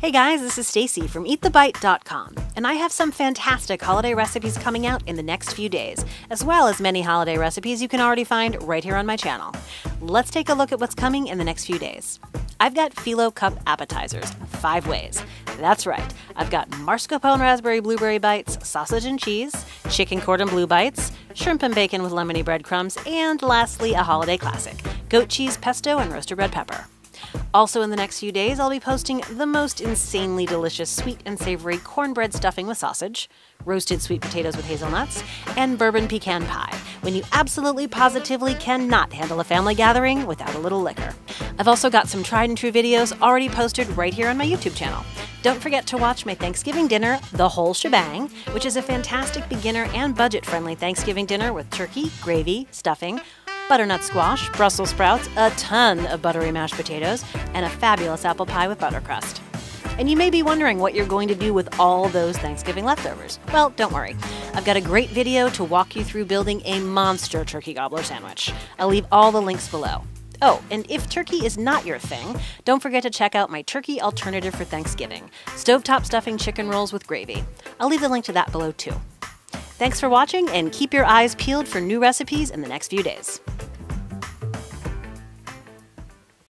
Hey guys, this is Stacy from eatthebite.com, and I have some fantastic holiday recipes coming out in the next few days, as well as many holiday recipes you can already find right here on my channel. Let's take a look at what's coming in the next few days. I've got Phyllo Cup appetizers, five ways. That's right, I've got mascarpone raspberry blueberry bites, sausage and cheese, chicken cordon bleu bites, shrimp and bacon with lemony breadcrumbs, and lastly, a holiday classic goat cheese pesto and roasted red pepper. Also, in the next few days, I'll be posting the most insanely delicious sweet and savory cornbread stuffing with sausage, roasted sweet potatoes with hazelnuts, and bourbon pecan pie, when you absolutely positively cannot handle a family gathering without a little liquor. I've also got some tried and true videos already posted right here on my YouTube channel. Don't forget to watch my Thanksgiving dinner, The Whole Shebang, which is a fantastic beginner and budget friendly Thanksgiving dinner with turkey, gravy, stuffing, butternut squash, Brussels sprouts, a ton of buttery mashed potatoes, and a fabulous apple pie with butter crust. And you may be wondering what you're going to do with all those Thanksgiving leftovers. Well, don't worry. I've got a great video to walk you through building a monster turkey gobbler sandwich. I'll leave all the links below. Oh, and if turkey is not your thing, don't forget to check out my turkey alternative for Thanksgiving stovetop stuffing chicken rolls with gravy. I'll leave the link to that below too. Thanks for watching and keep your eyes peeled for new recipes in the next few days.